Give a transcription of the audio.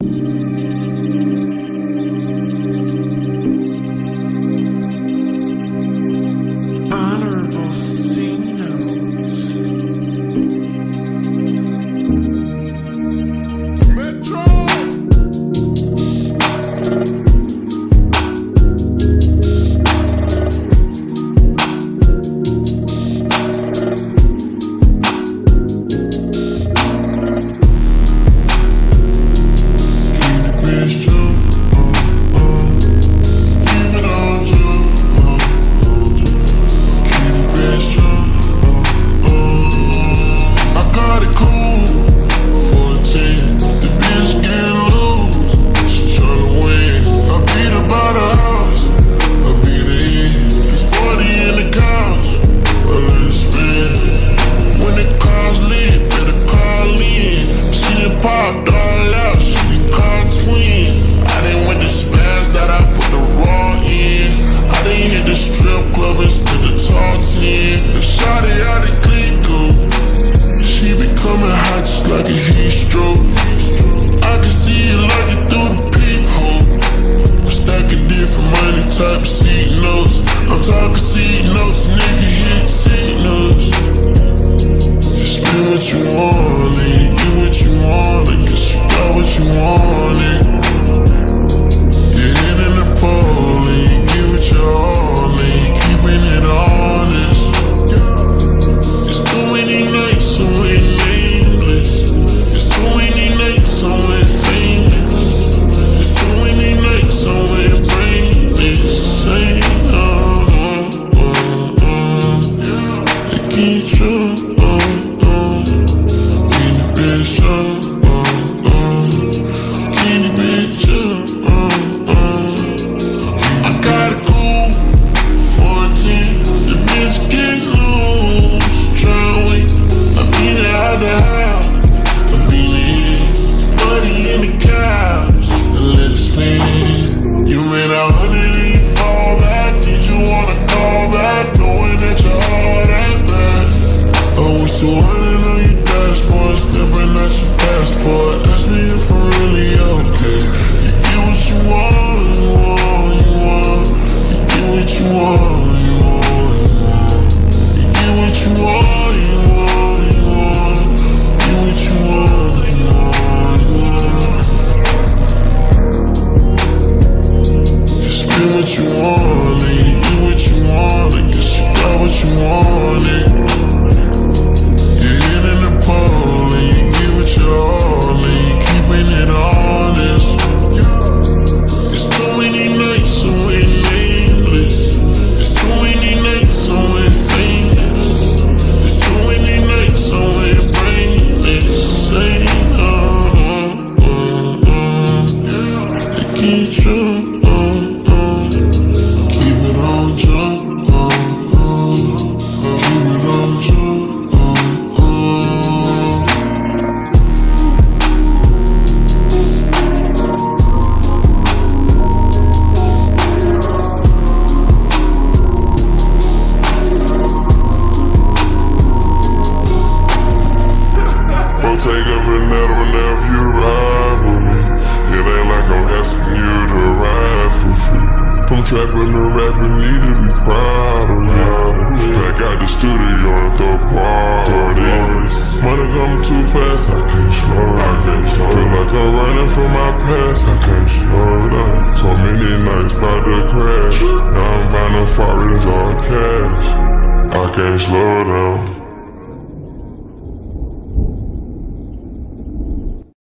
嗯。Like a heat stroke. I can see it like it through the peephole. I'm stacking different money type C notes. I'm talking C notes, nigga Oh, it's 200 on your dashboard. Stepping at your passport. Ask me if I'm really okay. You get what you want, you want, you want. You get what you want, you want, you want. You get what you want, you want, you want. You Get what you want, you want, you want. Just spend what you want, and you get what you want. I guess you got what you wanted. Take every letter whenever you ride with me. It ain't like I'm asking you to ride for free. From trapping to rapping, need to be proud of me. Back out the studio and throw parties. Money coming too fast, I can't slow down. Feel like I'm running from my past, I can't slow down. So many nights about to crash. Now I'm buying foreigns all cash. I can't slow down.